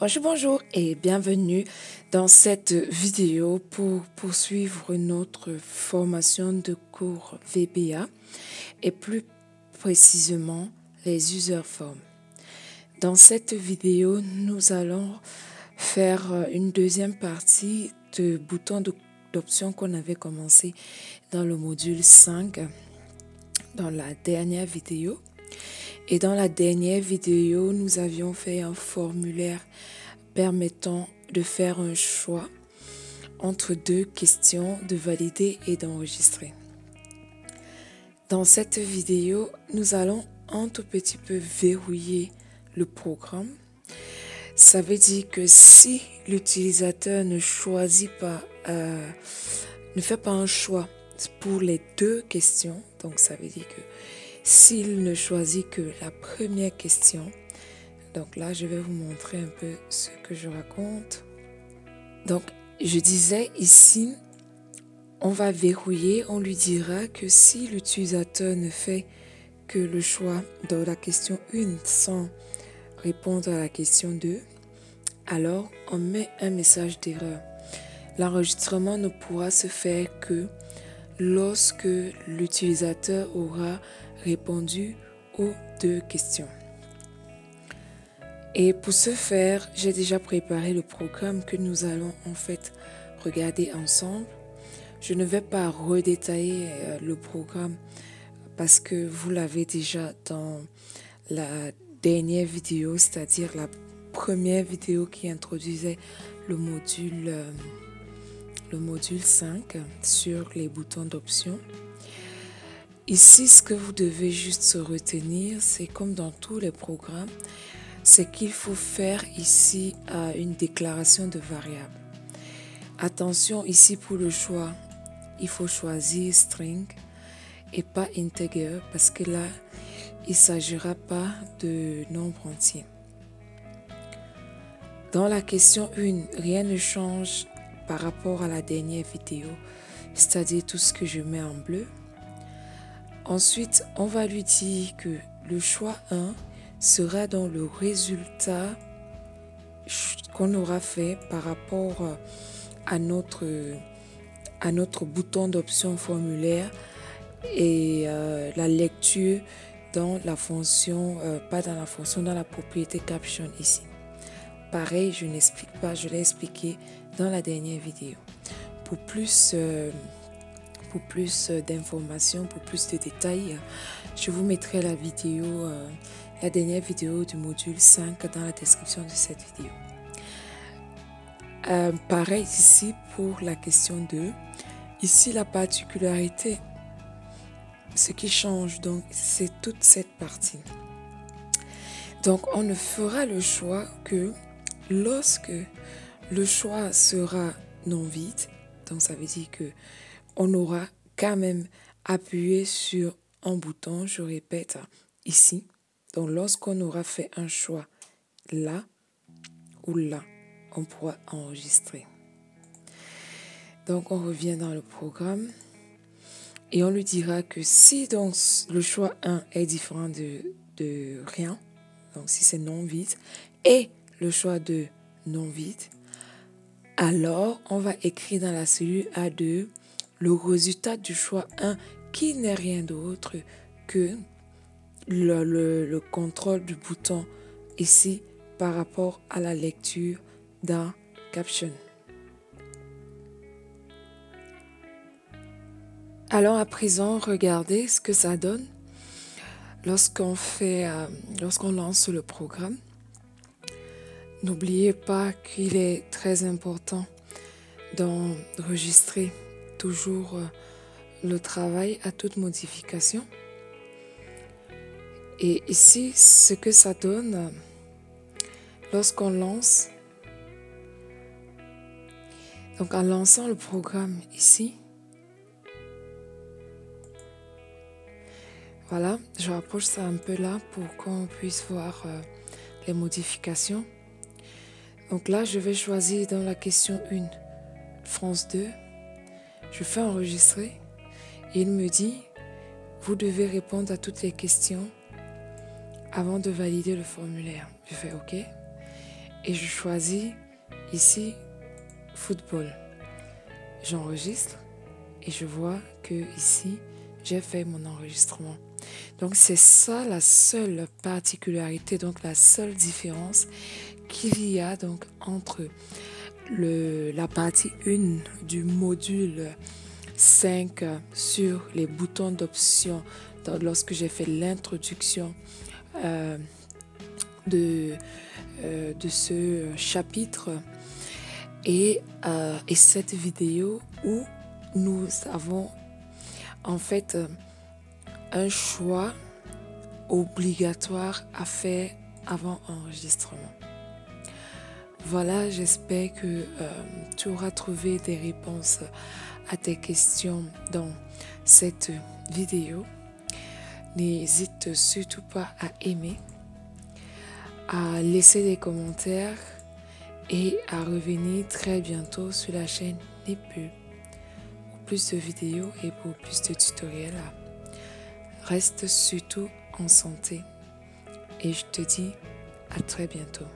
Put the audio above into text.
Bonjour, bonjour et bienvenue dans cette vidéo pour poursuivre notre formation de cours VBA et plus précisément les user forms. Dans cette vidéo, nous allons faire une deuxième partie de bouton d'option qu'on avait commencé dans le module 5 dans la dernière vidéo. Et dans la dernière vidéo, nous avions fait un formulaire permettant de faire un choix entre deux questions, de valider et d'enregistrer. Dans cette vidéo, nous allons un tout petit peu verrouiller le programme. Ça veut dire que si l'utilisateur ne choisit pas, euh, ne fait pas un choix pour les deux questions, donc ça veut dire que s'il ne choisit que la première question. Donc là, je vais vous montrer un peu ce que je raconte. Donc, je disais ici, on va verrouiller, on lui dira que si l'utilisateur ne fait que le choix dans la question 1 sans répondre à la question 2, alors on met un message d'erreur. L'enregistrement ne pourra se faire que lorsque l'utilisateur aura répondu aux deux questions. Et pour ce faire, j'ai déjà préparé le programme que nous allons en fait regarder ensemble. Je ne vais pas redétailler euh, le programme parce que vous l'avez déjà dans la dernière vidéo, c'est-à-dire la première vidéo qui introduisait le module, euh, le module 5 sur les boutons d'options. Ici, ce que vous devez juste retenir, c'est comme dans tous les programmes, c'est qu'il faut faire ici euh, une déclaration de variable. Attention ici pour le choix, il faut choisir string et pas integer parce que là, il ne s'agira pas de nombre entier. Dans la question 1, rien ne change par rapport à la dernière vidéo, c'est-à-dire tout ce que je mets en bleu. Ensuite, on va lui dire que le choix 1 sera dans le résultat qu'on aura fait par rapport euh, à notre, à notre bouton d'option formulaire et euh, la lecture dans la fonction, euh, pas dans la fonction, dans la propriété caption ici. Pareil, je n'explique pas, je l'ai expliqué dans la dernière vidéo. Pour plus pour plus euh, d'informations, pour plus de détails, je vous mettrai la vidéo, euh, la dernière vidéo du module 5 dans la description de cette vidéo. Euh, pareil ici pour la question 2. Ici, la particularité, ce qui change, donc, c'est toute cette partie. Donc, on ne fera le choix que lorsque le choix sera non vide. Donc, ça veut dire que on aura quand même appuyé sur un bouton, je répète, ici. Donc lorsqu'on aura fait un choix là ou là, on pourra enregistrer. Donc on revient dans le programme et on lui dira que si donc le choix 1 est différent de, de rien, donc si c'est non vide, et le choix 2 non vide, alors on va écrire dans la cellule A2 le résultat du choix 1 qui n'est rien d'autre que le, contrôle du bouton ici par rapport à la lecture d'un caption. Alors à présent, regardez ce que ça donne lorsqu'on fait, euh, lorsqu'on lance le programme. N'oubliez pas qu'il est très important d'enregistrer toujours euh, le travail à toute modification. Et ici, ce que ça donne lorsqu'on lance, donc en lançant le programme ici, voilà, je rapproche ça un peu là pour qu'on puisse voir euh, les modifications. Donc là, je vais choisir dans la question 1, France 2. Je fais enregistrer et il me dit, vous devez répondre à toutes les questions avant de valider le formulaire. Je fais OK. et je choisis ici football. J'enregistre et je vois que ici j'ai fait mon enregistrement. Donc c'est ça la seule particularité, donc la seule différence qu'il y a donc entre le, la partie 1 du module 5 sur les boutons d'option lorsque j'ai fait l'introduction euh, de, euh, de ce chapitre et, euh, et cette vidéo où nous avons en fait un choix obligatoire à faire avant enregistrement. Voilà, j'espère que euh, tu auras trouvé des réponses à tes questions dans cette vidéo. N'hésite surtout pas à aimer, à laisser des commentaires et à revenir très bientôt sur la chaîne Nipul pour plus de vidéos et pour plus de tutoriels. Reste surtout en santé et je te dis à très bientôt.